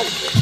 Oh.